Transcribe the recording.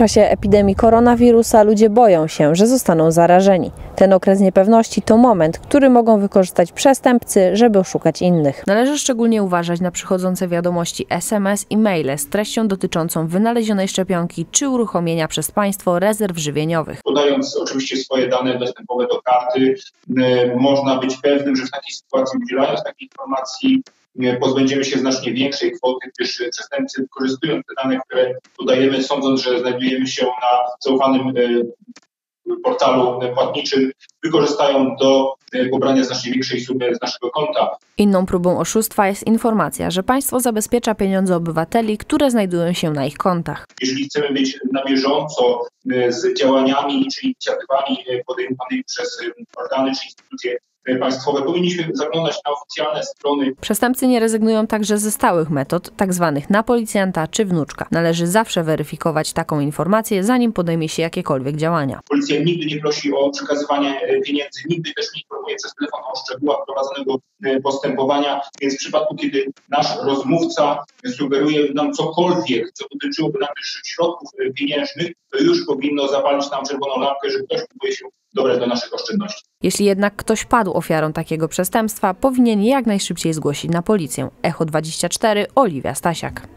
czasie epidemii koronawirusa ludzie boją się, że zostaną zarażeni. Ten okres niepewności to moment, który mogą wykorzystać przestępcy, żeby oszukać innych. Należy szczególnie uważać na przychodzące wiadomości SMS i maile z treścią dotyczącą wynalezionej szczepionki czy uruchomienia przez państwo rezerw żywieniowych. podając oczywiście swoje dane dostępowe do karty, można być pewnym, że w takiej sytuacji, udzielając takiej informacji, pozbędziemy się znacznie większej kwoty, gdyż przestępcy wykorzystując te dane, które podajemy, sądząc, że znajdujemy się na zaufanym y, portalu płatniczym, wykorzystają do y, pobrania znacznie większej sumy z naszego konta. Inną próbą oszustwa jest informacja, że państwo zabezpiecza pieniądze obywateli, które znajdują się na ich kontach. Jeżeli chcemy być na bieżąco y, z działaniami czy inicjatywami podejmowanymi przez organy czy instytucje państwowe, powinniśmy zaglądać na oficjalne strony Przestępcy nie rezygnują także ze stałych metod, tzw. na policjanta czy wnuczka. Należy zawsze weryfikować taką informację, zanim podejmie się jakiekolwiek działania. Policja nigdy nie prosi o przekazywanie e, pieniędzy, nigdy też nie informuje przez telefon o szczegółach prowadzonego e, postępowania, więc w przypadku, kiedy nasz rozmówca sugeruje nam cokolwiek, co dotyczyłoby nam też środków e, pieniężnych, to już powinno zapalić nam czerwoną lampkę, że ktoś próbuje się dobrać do naszych oszczędności. Jeśli jednak ktoś padł ofiarą takiego przestępstwa, powinien jak najszybciej zgłosić na policję. Echo 24, Oliwia Stasiak.